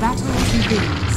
Battle begins.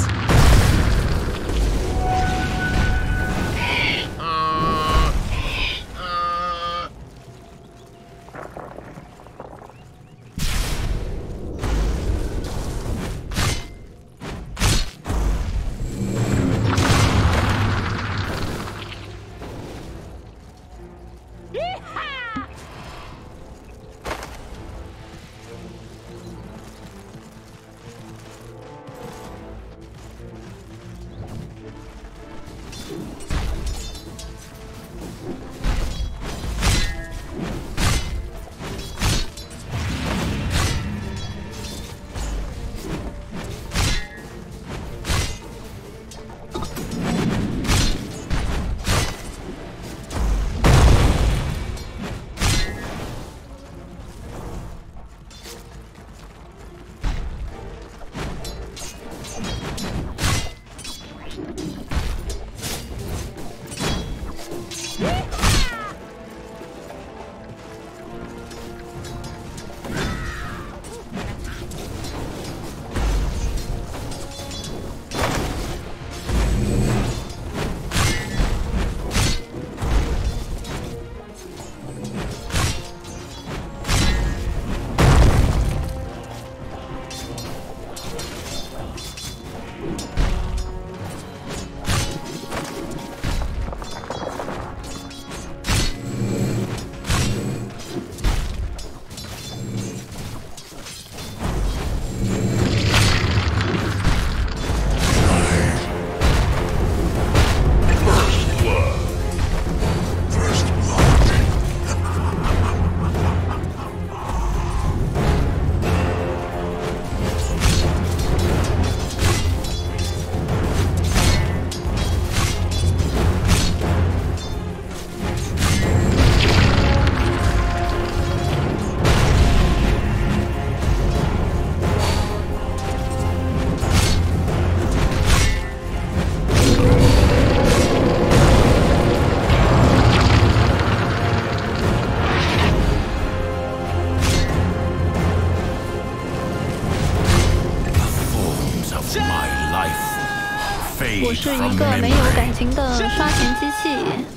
我是一个没有感情的刷钱机器。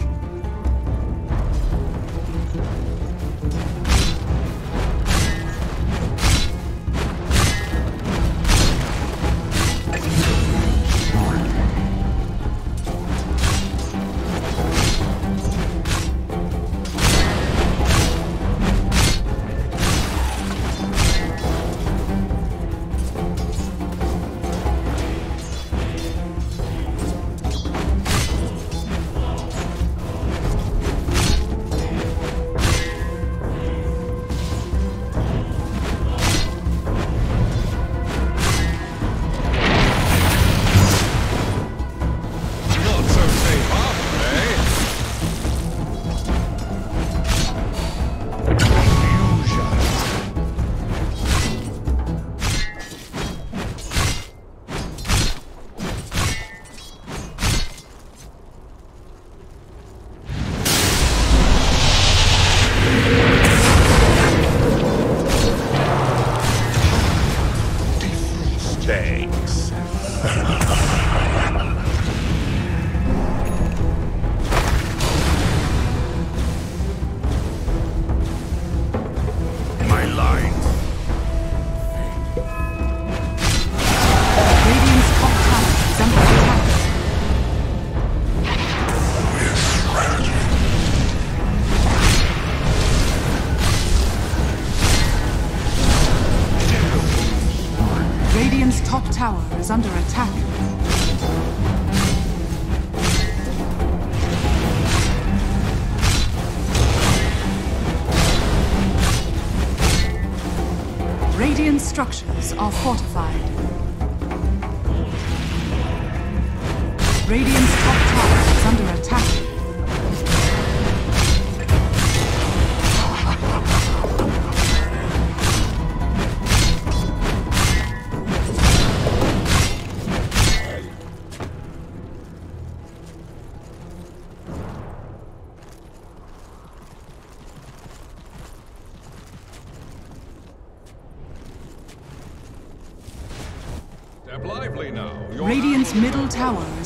Radiant structures are fortified. Radiant's top tower is under attack.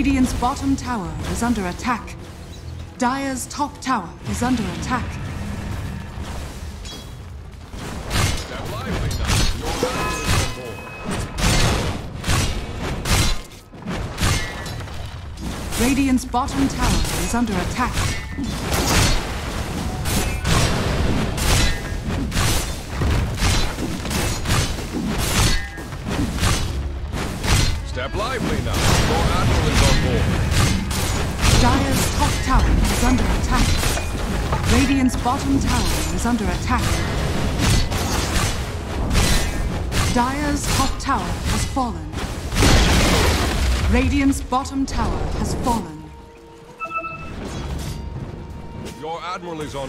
Radiant's bottom tower is under attack. Dire's top tower is under attack. Radiant's bottom tower is under attack. Step lively now. Your admiral is on board. Top tower is under attack. Radiant's bottom tower is under attack. Dire's top tower has fallen. Radiant's bottom tower has fallen. Your admiral is on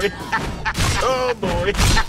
Boy. oh boy.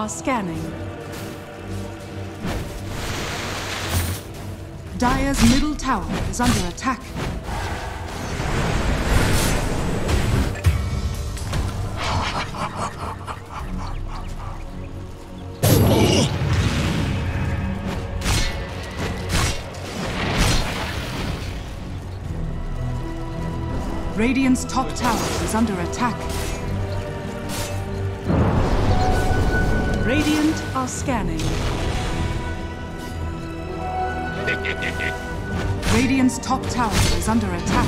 Are scanning. Dire's middle tower is under attack. Radiant's top tower is under attack. Radiant are scanning. Radiant's top tower is under attack.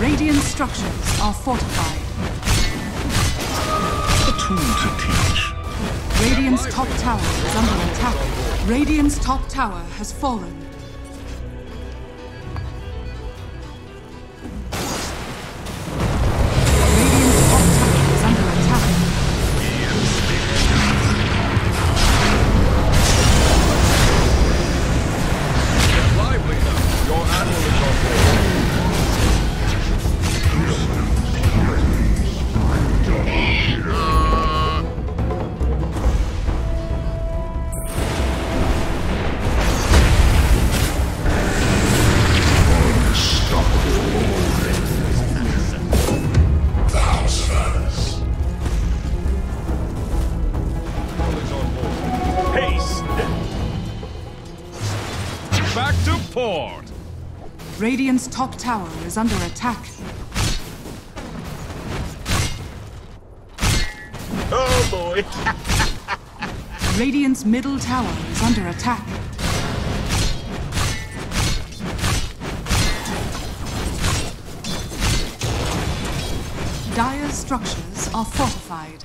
Radiant structures are fortified. A tool to teach. Radiant's top tower is under attack. Radiant's top tower has fallen. Radiant's top tower is under attack. Oh boy. Radiant's middle tower is under attack. Dire's structures are fortified.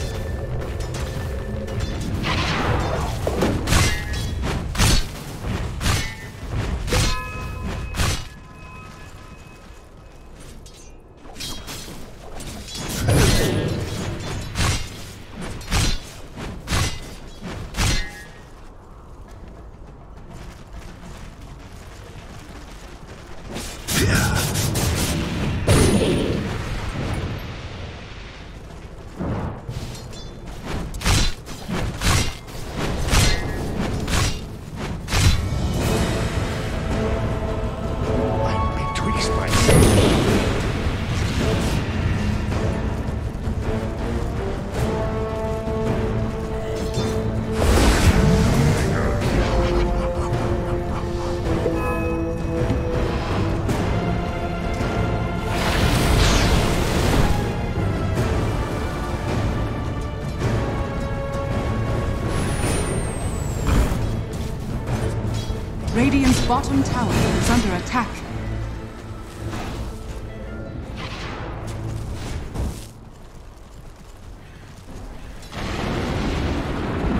Bottom tower is under attack.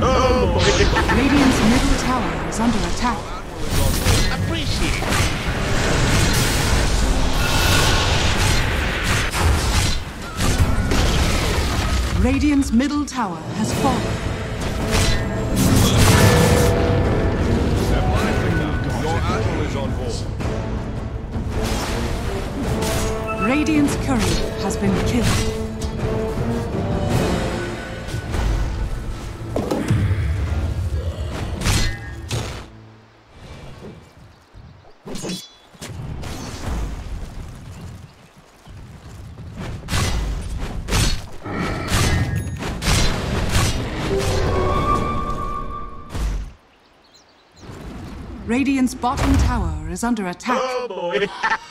Oh. Radiant's middle tower is under attack. Appreciate it. Radiant's middle tower has fallen. Radiant's courier has been killed. Radiant's bottom tower is under attack. Oh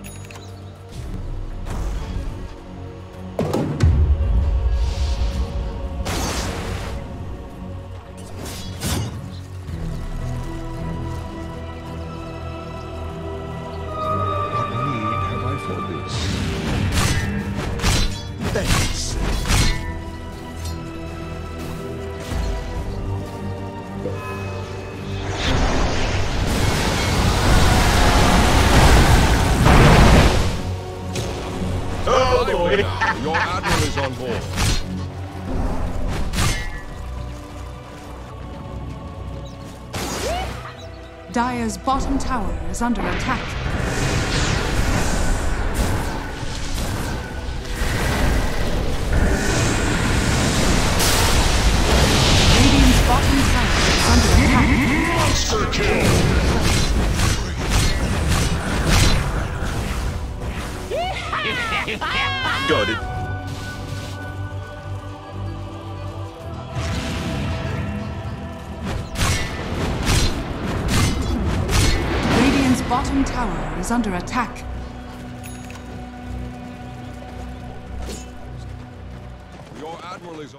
Your admiral is on board. Dire's bottom tower is under attack. under attack. Your admiral is...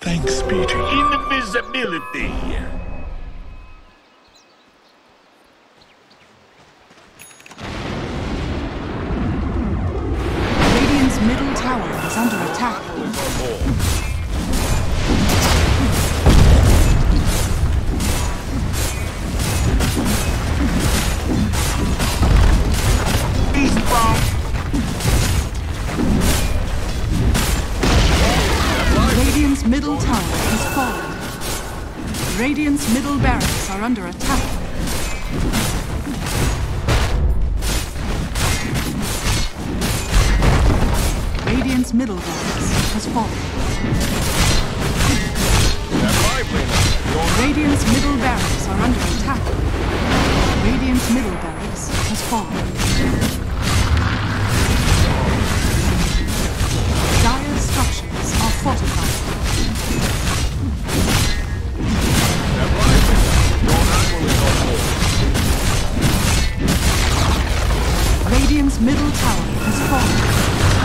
Thanks, Peter. Invisibility. middle barracks has fallen. Radiant's middle barracks are under attack. Radiant's middle barracks has fallen. Dire structures are fortified. Radiant's middle tower has fallen.